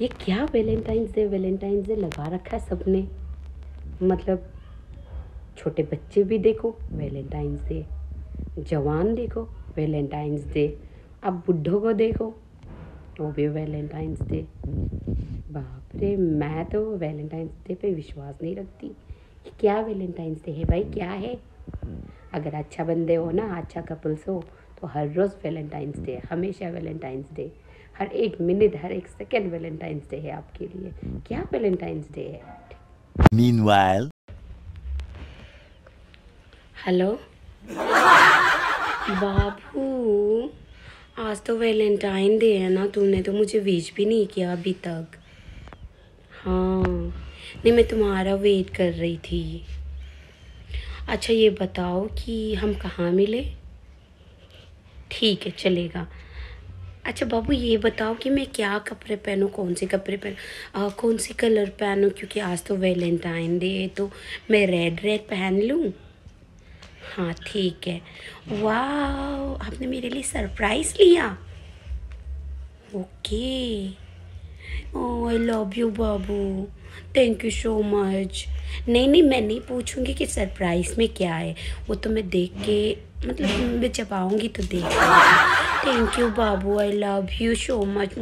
ये क्या Valentine's day Valentine's day लगा रखा है सबने। मतलब छोटे बच्चे भी देखो वैलेंटाइंस डे जवान देखो वैलेंटाइंस डे अब बुढ़ों को देखो, वो भी वैलेंटाइंस डे बाप रे मैं तो वैलेंटाइंस डे पे विश्वास नहीं रखती। ये क्या वैलेंटाइंस डे है भाई? क्या है? अगर अच्छा बंदे हो ना अच्छा कपल्स हो तो हर रोज़ वैलेंटाइंस डे हमेशा वैलेंटाइंस डे हर एक मिनट हर एक सेकेंड वैलेंटाइंस डे है आपके लिए। क्या वैलेंटाइंस डे है? Meanwhile, hello? बाबू आज तो वैलेंटाइन डे है ना तूने तो मुझे विश भी नहीं किया अभी तक। हाँ नहीं मैं तुम्हारा वेट कर रही थी। अच्छा ये बताओ कि हम कहाँ मिले? ठीक है चलेगा। अच्छा बाबू, ये बताओ कि मैं क्या कपड़े पहनूँ, कौन से कपड़े पहन? कौन से कलर पहनूँ? क्योंकि आज तो वैलेंटाइन डे है तो मैं रेड रेड पहन लूँ? हाँ ठीक है। वाह आपने मेरे लिए सरप्राइज़ लिया। ओके आई लव यू बाबू। थैंक यू सो मच नहीं नहीं, मैं नहीं पूछूँगी कि सरप्राइज़ में क्या है। वो तो मैं देख के मतलब मैं जब आऊँगी तो देख Thank you, Babu. I love you so much.